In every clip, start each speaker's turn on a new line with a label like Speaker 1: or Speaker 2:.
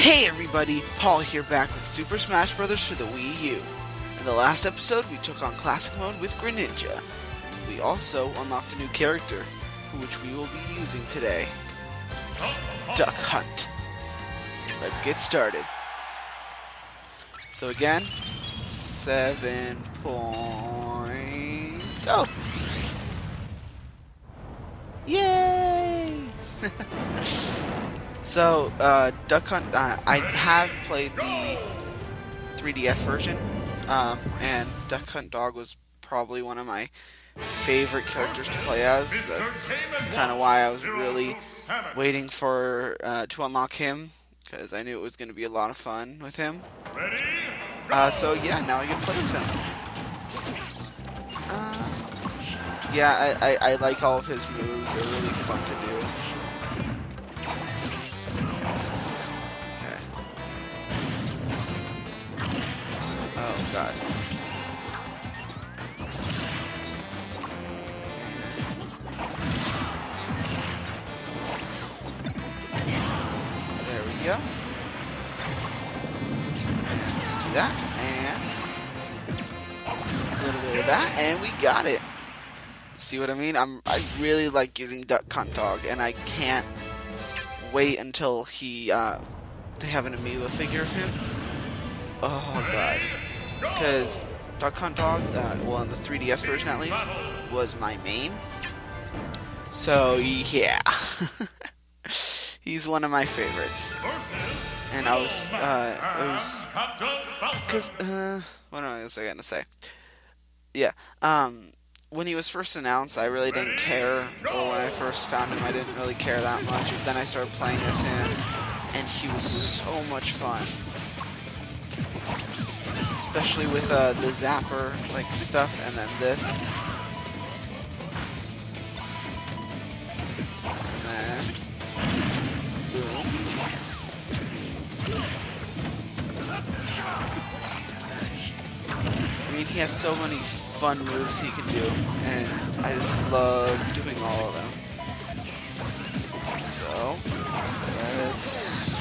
Speaker 1: Hey everybody, Paul here back with Super Smash Bros. for the Wii U. In the last episode, we took on Classic Mode with Greninja. and We also unlocked a new character, which we will be using today. Duck Hunt. Let's get started. So again, 7 point... Oh! Yay! so, uh, Duck Hunt, uh, I have played the 3DS version, um, and Duck Hunt Dog was probably one of my favorite characters to play as. That's kind of why I was really waiting for uh, to unlock him because I knew it was going to be a lot of fun with him. Uh, so yeah, now I to play with him. Uh, yeah, I, I, I, like all of his moves. They're really fun to do. God. There we go. Let's do that. And a little bit of that, and we got it. See what I mean? I'm I really like using Duck Hunt Dog, and I can't wait until he uh, they have an amiibo figure of him. Oh god, because Duck Hunt Dog, uh, well in the 3DS version at least, was my main. So yeah, he's one of my favorites. And I was, uh, it was, cause, uh, what was I gonna say? Yeah, um, when he was first announced, I really didn't care. Or when I first found him, I didn't really care that much. But then I started playing as him, and he was so much fun. Especially with uh, the zapper like stuff, and then this. I mean, he has so many fun moves he can do, and I just love doing all of them. So, let's...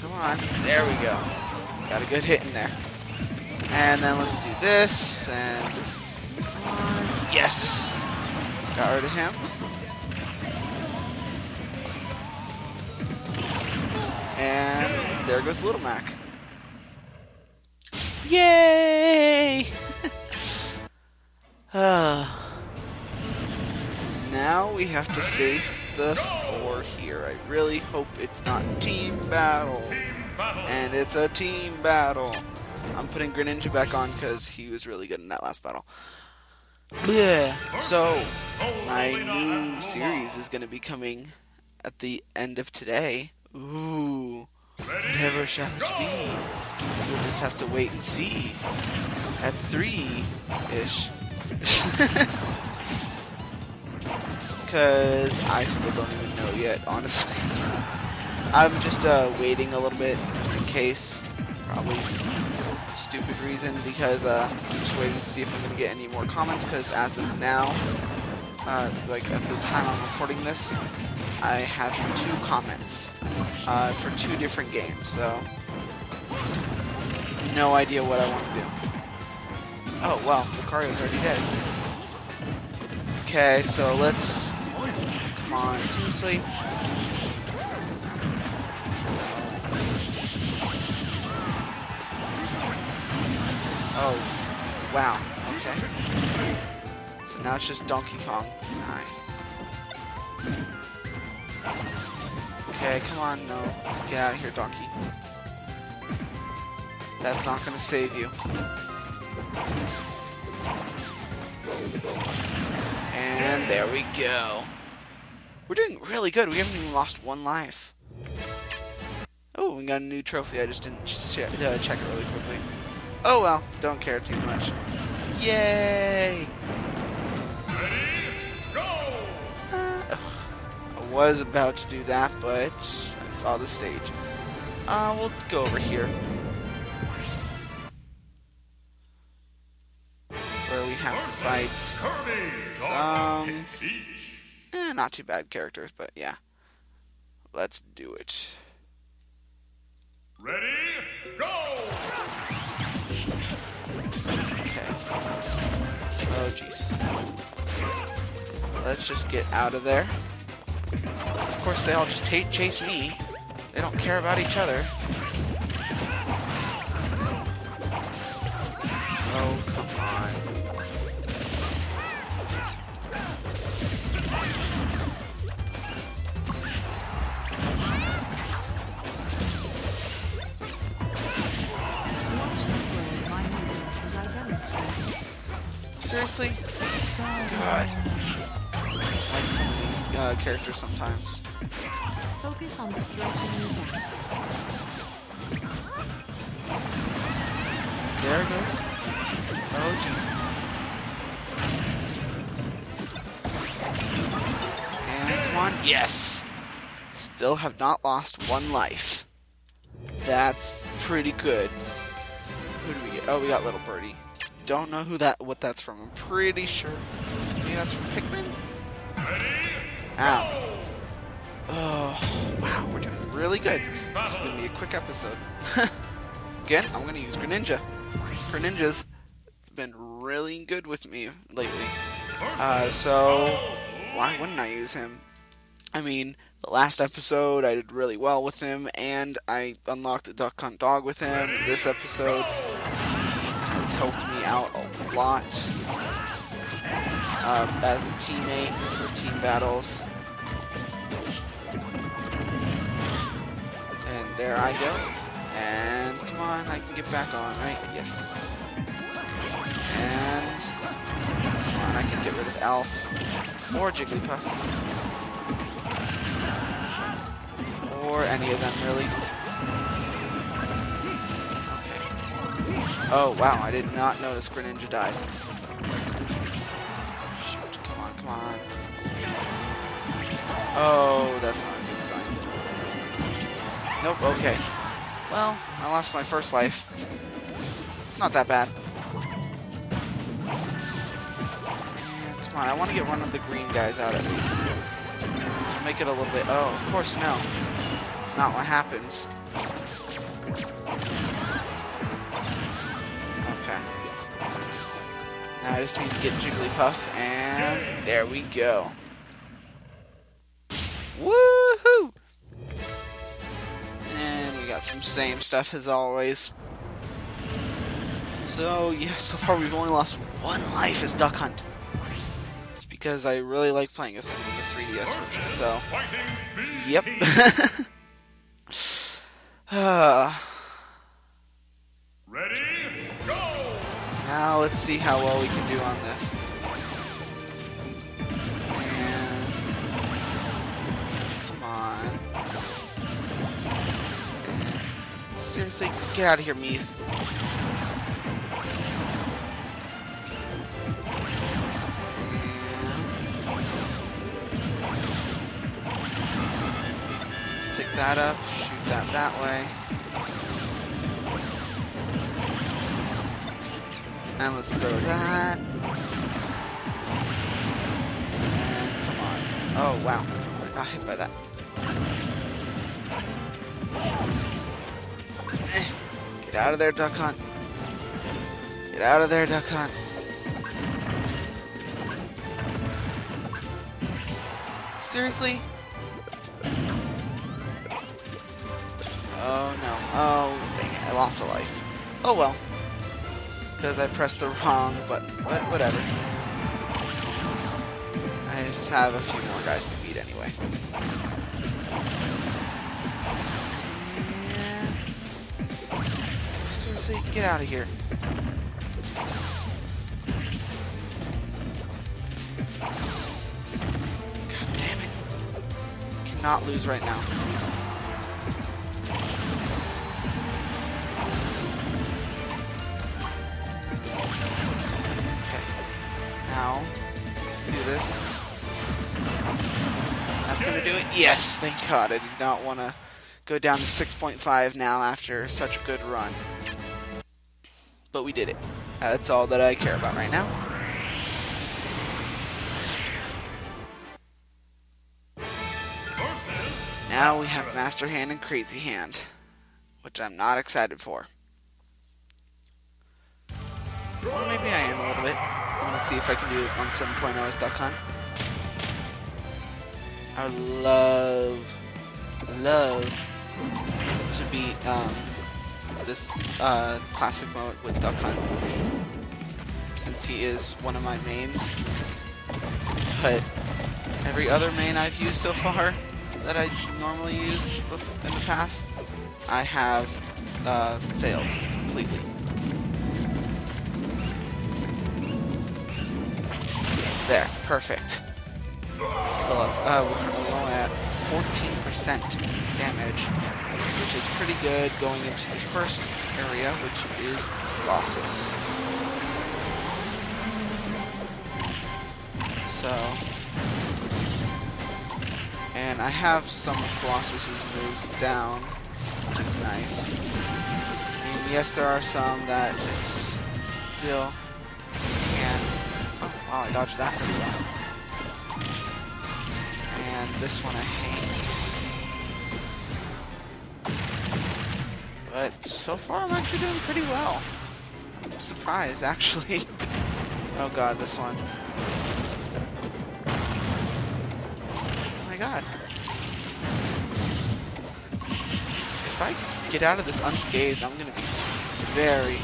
Speaker 1: Come on, there we go. Got a good hit in there. And then let's do this, and... Yes! Got rid of him. And there goes Little Mac. Yay! uh, now we have to face the four here. I really hope it's not team battle. And it's a team battle. I'm putting Greninja back on because he was really good in that last battle. Yeah. So, my new series is going to be coming at the end of today. Ooh. Whatever shall it be? We'll just have to wait and see. At three-ish. Because I still don't even know yet, honestly. I'm just uh, waiting a little bit, just in case. Probably stupid reason, because uh, I'm just waiting to see if I'm going to get any more comments, because as of now, uh, like at the time I'm recording this, I have two comments uh, for two different games, so no idea what I want to do. Oh, well, Lucario's already dead. Okay, so let's... Come on, seriously? Oh, wow, okay. So now it's just Donkey Kong. Nine. Okay, come on, no. Get out of here, donkey. That's not gonna save you. And there we go. We're doing really good. We haven't even lost one life. Oh, we got a new trophy. I just didn't uh, check it really quickly. Oh well, don't care too much. Yay! Uh, I was about to do that, but I saw the stage. Uh, we'll go over here. Where we have to fight some... Eh, not too bad characters, but yeah. Let's do it.
Speaker 2: Ready, go!
Speaker 1: Oh, jeez. Let's just get out of there. Of course, they all just chase me. They don't care about each other. Oh, these characters sometimes.
Speaker 3: Focus on stretching your back.
Speaker 1: There it goes. Oh, jeez. And come on. Yes! Still have not lost one life. That's pretty good. Who do we get? Oh, we got Little Birdie. Don't know who that, what that's from. I'm pretty sure. Maybe that's from Pikmin? Ow. Oh, wow, we're doing really good. This is going to be a quick episode. Again, I'm going to use Greninja. Greninja's been really good with me lately. Uh, so, why wouldn't I use him? I mean, the last episode I did really well with him, and I unlocked a Duck Hunt Dog with him. This episode has helped me out a lot um, as a teammate for team battles. And there I go. And come on, I can get back on, right? Yes. And come on, I can get rid of Alph or Jigglypuff. Or any of them, really. Okay. Oh, wow, I did not notice Greninja died. Oh, that's not a good sign. Nope, okay. Well, I lost my first life. Not that bad. Come on, I want to get one of the green guys out at least. Make it a little bit... Oh, of course, no. It's not what happens. Okay. Now I just need to get Jigglypuff, and there we go. Woohoo! And we got some same stuff as always. So, yeah, so far we've only lost one life as Duck Hunt. It's because I really like playing as someone in the 3DS version, so... Yep.
Speaker 2: BT.
Speaker 1: Ah,
Speaker 2: Ready, go!
Speaker 1: now let's see how well we can do on this. Seriously, get out of here, Miis. Pick that up, shoot that that way. And let's throw that. And come on. Oh, wow. I got hit by that. Get out of there, Duck Hunt. Get out of there, Duck Hunt. Seriously? Oh no. Oh, dang it. I lost a life. Oh well. Because I pressed the wrong button. But whatever. I just have a few more guys to beat anyway. Get out of here. God damn it. Cannot lose right now. Okay. Now, do this. That's gonna do it. Yes, thank God. I did not want to go down to 6.5 now after such a good run. But we did it. That's all that I care about right now. Now we have Master Hand and Crazy Hand. which I'm not excited for. Well, maybe I am a little bit. I'm gonna see if I can do it on 7.0 as Duck Hunt. I love, love to be um, this uh, classic mode with Duck Hunt, since he is one of my mains. But every other main I've used so far that I normally used in the past, I have uh, failed completely. There, perfect. Still up. Uh, we're only at 14% damage, which is pretty good going into the first area, which is Colossus. So, and I have some of Colossus's moves down, which is nice. Mean, yes, there are some that it's still can. Oh, wow, I dodged that pretty well. And this one I hate. But so far, I'm actually doing pretty well. I'm surprised, actually. oh god, this one. Oh my god. If I get out of this unscathed, I'm gonna be very...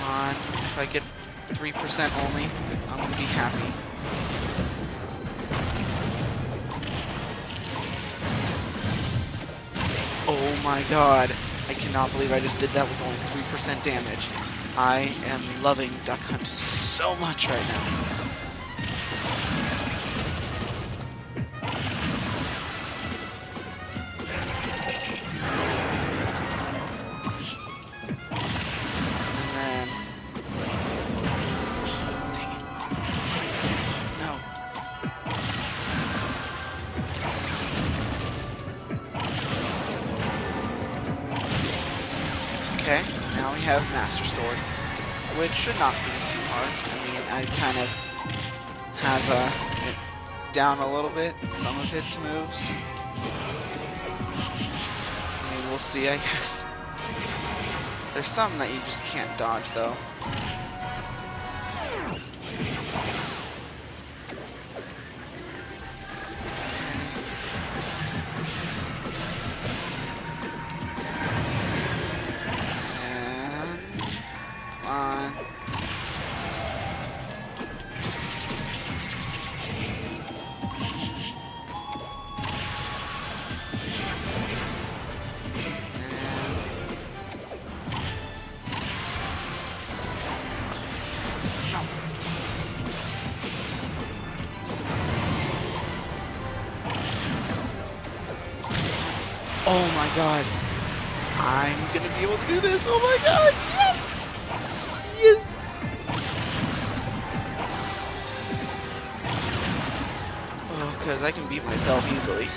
Speaker 1: Come on, if I get 3% only, I'm gonna be happy. Oh my god. I cannot believe I just did that with only 3% damage. I am loving Duck Hunt so much right now. Have Master Sword, which should not be too hard. I mean, I kind of have uh, it down a little bit, some of its moves. I mean, we'll see, I guess. There's some that you just can't dodge, though. Oh my god. I'm gonna be able to do this. Oh my god. Yes. Yes. Oh, because I can beat myself easily.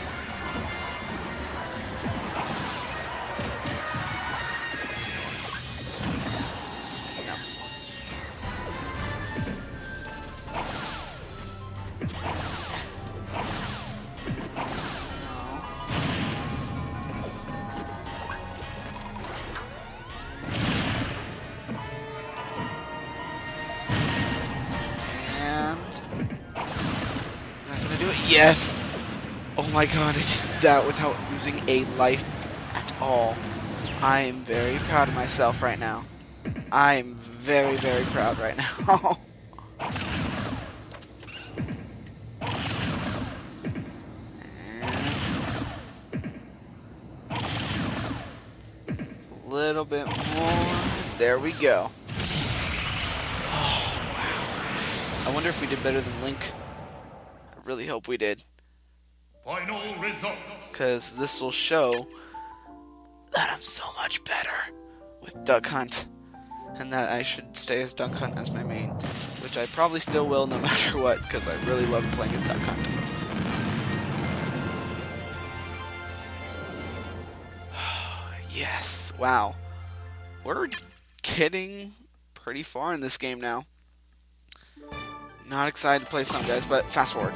Speaker 1: Yes. Oh my god, I did that without losing a life at all. I am very proud of myself right now. I am very, very proud right now. A little bit more. There we go. Oh, wow. I wonder if we did better than Link. Really hope we did.
Speaker 2: Final results.
Speaker 1: Because this will show that I'm so much better with Duck Hunt. And that I should stay as Duck Hunt as my main. Which I probably still will no matter what, because I really love playing as Duck Hunt. yes, wow. We're getting pretty far in this game now. Not excited to play some guys, but fast forward.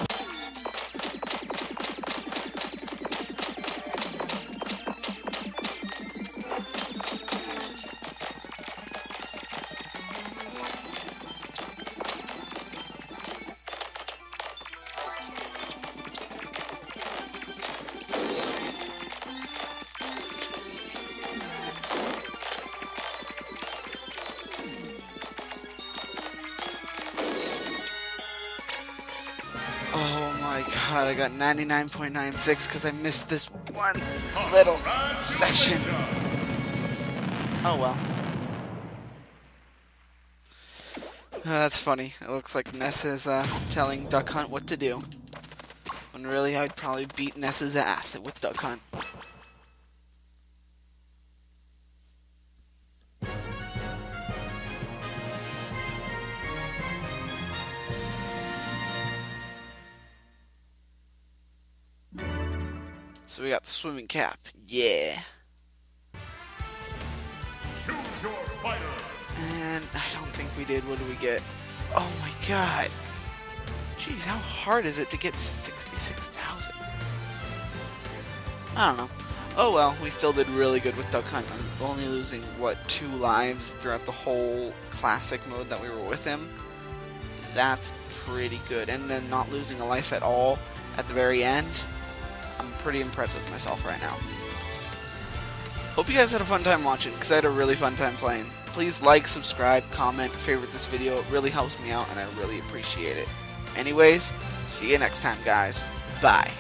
Speaker 1: My god, I got 99.96 because I missed this one little section. Oh well. Uh, that's funny. It looks like Ness is uh, telling Duck Hunt what to do. When really I'd probably beat Ness's ass with Duck Hunt. So we got the swimming cap. Yeah.
Speaker 2: Choose your fighter.
Speaker 1: And I don't think we did. What do we get? Oh my god. Jeez, how hard is it to get 66,000? I don't know. Oh well, we still did really good with Duck Hunt. I'm only losing, what, two lives throughout the whole classic mode that we were with him. That's pretty good. And then not losing a life at all at the very end. Pretty impressed with myself right now. Hope you guys had a fun time watching, because I had a really fun time playing. Please like, subscribe, comment, favorite this video. It really helps me out, and I really appreciate it. Anyways, see you next time, guys. Bye.